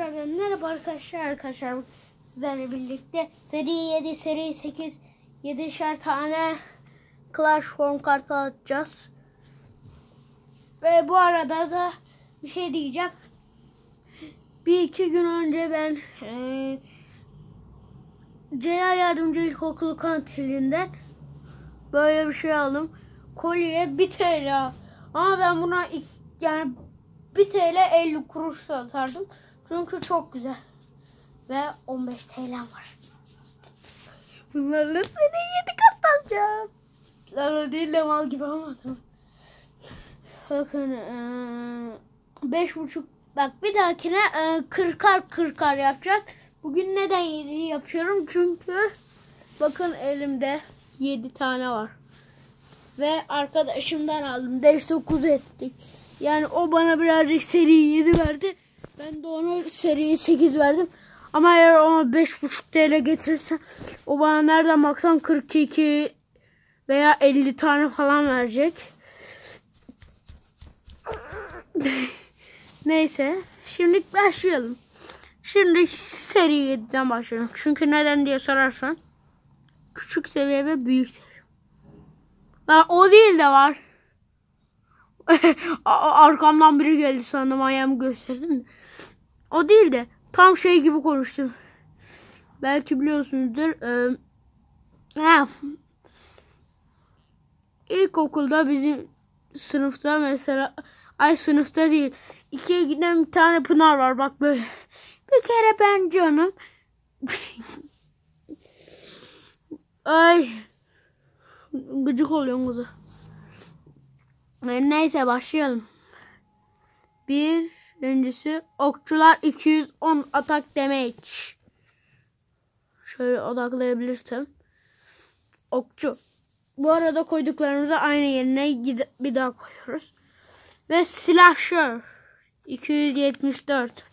tekrardan merhaba arkadaşlar arkadaşlar sizlerle birlikte seri 7 seri 8 7'şer tane Clash Form kartı atacağız. Ve bu arada da bir şey diyeceğim. Bir iki gün önce ben e, Celal Yardımcı İlkokulu kantininden böyle bir şey aldım. Kolye 1 TL. Ama ben buna ilk, yani 1 TL 50 kuruş satardım. Çünkü çok güzel. Ve 15 TL var. Bunlarla seni 7 kart alacağım. Lan değil de mal gibi almadım. Bakın ee, beş buçuk bak bir dahakine ee, 40'ar 40'ar yapacağız. Bugün neden 7 yapıyorum? Çünkü bakın elimde 7 tane var. Ve arkadaşımdan aldım. Ders 9 ettik. Yani o bana birazcık seri 7 verdi. Ben de ona seri 8 verdim. Ama eğer ona 5.5 TL getirirsen o bana nereden baksan 42 veya 50 tane falan verecek. Neyse. Şimdi başlayalım. Şimdi seri 7'den başlayalım. Çünkü neden diye sorarsan küçük seviye ve büyük seviye. O değil de var. Arkamdan biri geldi sandım ayağımı gösterdim. O değil de tam şey gibi konuştum. Belki biliyorsunuzdur. Ee, he, ilkokulda bizim sınıfta mesela ay sınıfta değil. ikiye giden bir tane Pınar var bak böyle. Bir kere ben canım. ay gıcık oluyorum kızı. Neyse başlayalım. Bir birincisi okçular 210 atak damage. Şöyle odaklayabilirsem. Okçu. Bu arada koyduklarımızı aynı yerine bir daha koyuyoruz. Ve slasher 274.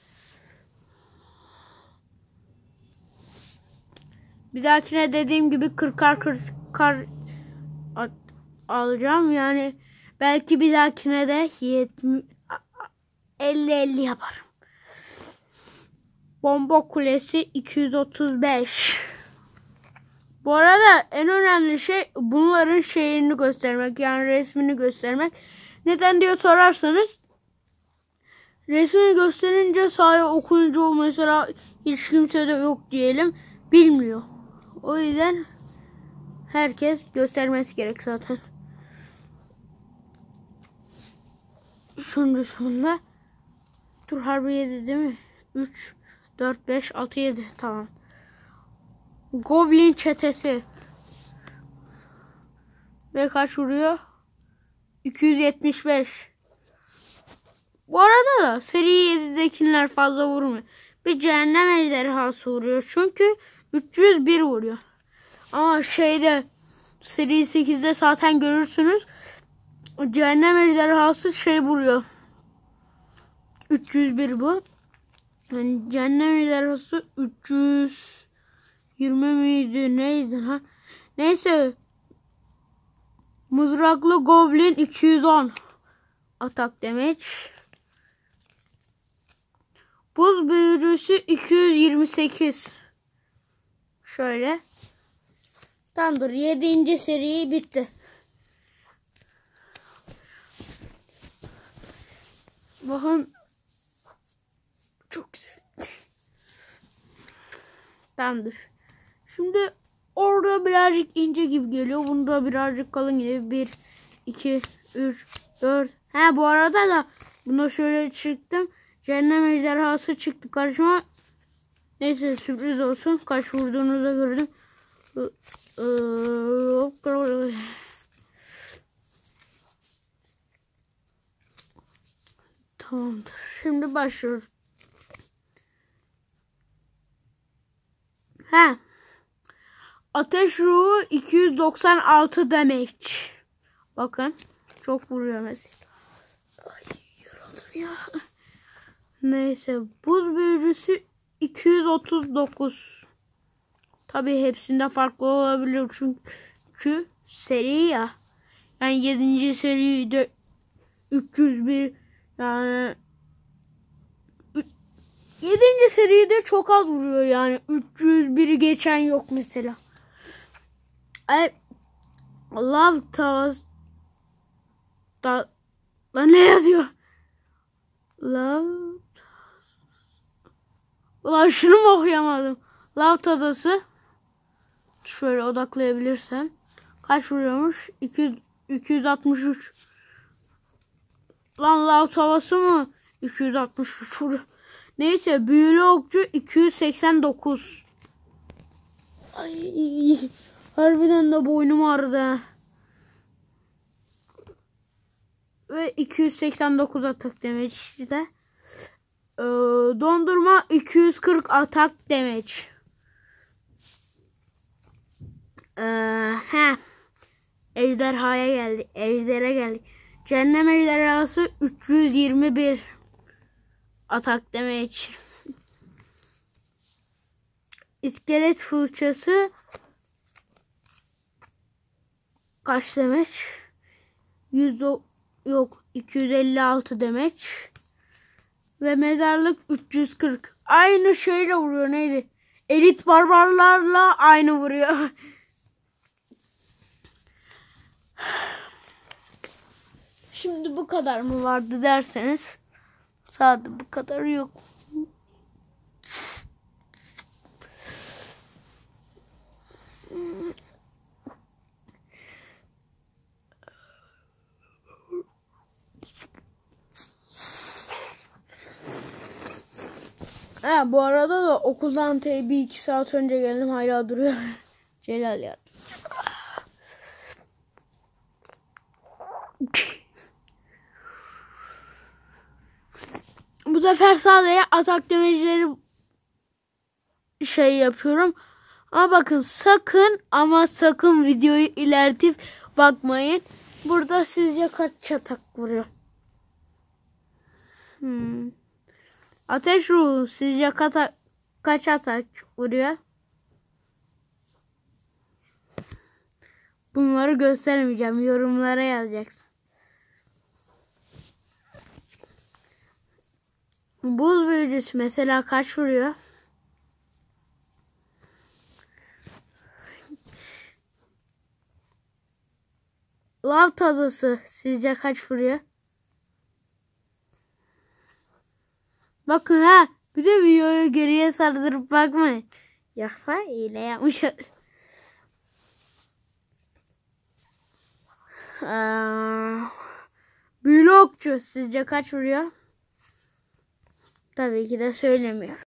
Bir dahakine dediğim gibi 40'ar 40'ar alacağım. Yani belki bir dahakine de 70 50-50 yaparım. Bomba kulesi 235. Bu arada en önemli şey bunların şeyini göstermek. Yani resmini göstermek. Neden diye sorarsanız resmini gösterince sahaya okuyunca mesela hiç kimse de yok diyelim bilmiyor. O yüzden herkes göstermesi gerek zaten. Şuncusunda Dur harbi 7 değil mi? 3, 4, 5, 6, 7. Tamam. Goblin çetesi. Ve kaç vuruyor? 275. Bu arada da seri 7'dekiler fazla vurmuyor. Bir cehennem ejderhası vuruyor. Çünkü 301 vuruyor. Ama şeyde seri 8'de zaten görürsünüz. Cehennem ejderhası şey vuruyor. 301 bu. Yani cehennem ejderhası 320 miydi neydi ha? Neyse. Mızraklı goblin 210 atak demek. Buz büyücüsü 228. Şöyle. Tamamdır. 7. seri bitti. Bakın çok güzel. Tamamdır. Şimdi orada birazcık ince gibi geliyor. Bunda birazcık kalın gibi. 1, 2, 3, 4. He bu arada da buna şöyle çıktım. Cehennem ejderhası çıktı karşıma. Neyse sürpriz olsun. Kaç vurduğunuzu da gördüm. Tamamdır. Şimdi başlıyoruz. He. Ateş ruhu 296 damage. Bakın. Çok vuruyor mesela. Ay yoruldum ya. Neyse. Buz büyücüsü 239. Tabi hepsinde farklı olabilir çünkü seri ya. Yani 7. seride 301 yani 7. seride çok az vuruyor yani. 301'i geçen yok mesela. Ay, Love Tavas da, da ne yazıyor? Love Ulan şunu mu okuyamadım? Love tadası şöyle odaklayabilirsem kaç vuruyormuş? 200, 263 Lan lav tavası mı? 263 vuruyor. Neyse büyülü okçu 289 Ay harbiden de boynum ağrıdı. Ve 289 atak demek işte. Ee, dondurma 240 atak damage. Ee, he. Ejderhaya geldi. Ejdere geldi. Cehennem ejderhası 321 atak damage. İskelet fırçası kaç demek? 100 yok 256 demek. Ve mezarlık 340. Aynı şeyle vuruyor neydi? Elit barbarlarla aynı vuruyor. Şimdi bu kadar mı vardı derseniz sadece bu kadar yok. Ha, bu arada da okuldan bir iki saat önce geldim hala duruyor. Celal ya. Bu sefer sadece atak demecileri şey yapıyorum. Ama bakın sakın ama sakın videoyu ilerletip bakmayın. Burada sizce kaç çatak vuruyor? Hmm. Ateş ruhu sizce kata, kaç atak vuruyor? Bunları göstermeyeceğim. Yorumlara yazacaksın. Buz büyücüsü mesela kaç vuruyor? Lav tazası sizce kaç vuruyor? Bakın ha. Bir de videoyu geriye sardırıp bakmayın. Yoksa hile yapmış olur. Ee, büyülü okçu sizce kaç vuruyor? Tabii ki de söylemiyor.